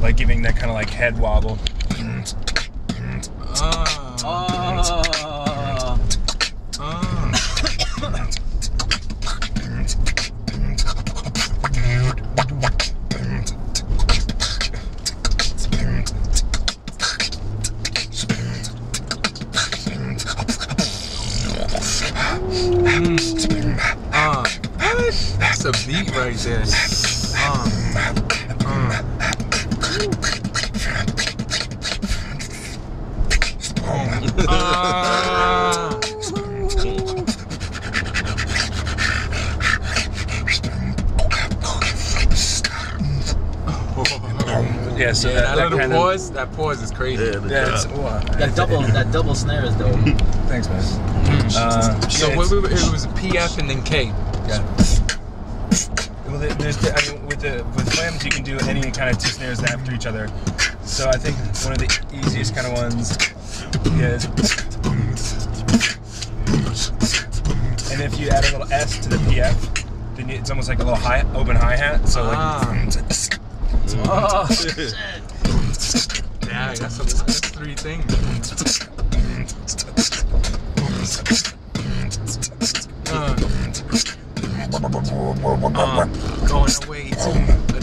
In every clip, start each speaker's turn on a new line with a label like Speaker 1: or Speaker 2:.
Speaker 1: like giving that kind of like head wobble.
Speaker 2: Ah. Ah. That's a beat right there. Ah.
Speaker 1: Yeah, so
Speaker 2: Yeah,
Speaker 1: that,
Speaker 2: that,
Speaker 1: that
Speaker 2: little
Speaker 1: kind of
Speaker 2: pause, that pause is crazy.
Speaker 3: Yeah, the
Speaker 1: yeah, it's,
Speaker 3: drop.
Speaker 1: well,
Speaker 4: That double, that double snare is dope.
Speaker 1: thanks, man. Uh,
Speaker 2: So
Speaker 1: yeah,
Speaker 2: what,
Speaker 1: it's-
Speaker 2: we- it was a PF and then K.
Speaker 1: Yeah. Well, there's, I mean, with the with flams, you can do any kind of two snares after each other. So I think one of the easiest kind of ones is, and if you add a little S to the PF, then it's almost like a little high, open hi hat. So like,
Speaker 4: Oh,
Speaker 2: Yeah, that's, a, that's three things. Uh, uh, going away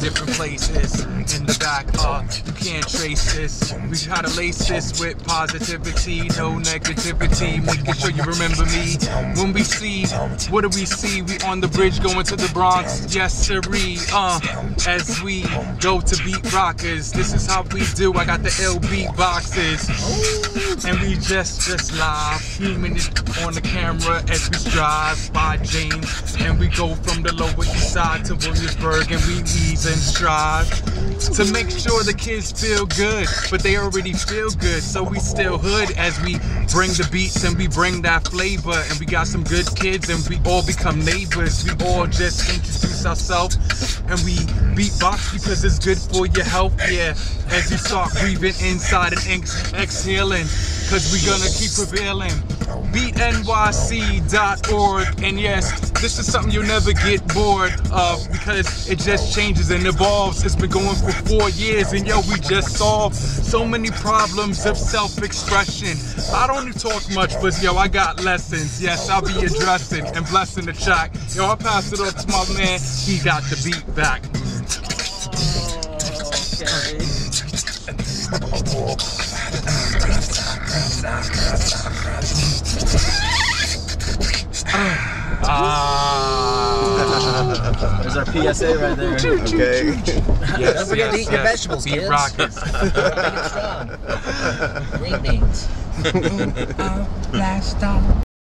Speaker 2: different places in the back. Uh, you can't trace this. We try to lace this with positivity, no negativity. Making sure you remember me when we see. What do we see? We on the bridge going to the Bronx. Yes, sirree. Uh, as we go to beat rockers. This is how we do. I got the L beat boxes. And we just just live, human on the camera as we drive by James, and we go from the Lower East Side to Williamsburg, and we ease strive to make sure the kids feel good, but they already feel good, so we still hood as we bring the beats and we bring that flavor, and we got some good kids, and we all become neighbors. We all just introduce ourselves, and we beatbox because it's good for your health. Yeah, as you start breathing inside and ex- exhaling, cause we're gonna keep prevailing. BeatNYC.org, and yes, this is something you'll never get bored of because it just changes and evolves. It's been going for four years, and yo, we just solved so many problems of self-expression. I don't talk much, but yo, I got lessons. Yes, I'll be addressing and blessing the track. Yo, I pass it up to my man. He got the beat back.
Speaker 4: Oh, okay.
Speaker 2: Ah,
Speaker 4: There's our PSA right there.
Speaker 3: Okay.
Speaker 2: yes,
Speaker 5: Don't forget to eat your vegetables,
Speaker 2: Beat
Speaker 5: kids.
Speaker 2: rockets.
Speaker 5: Make it strong. Green beans.
Speaker 6: Blast off.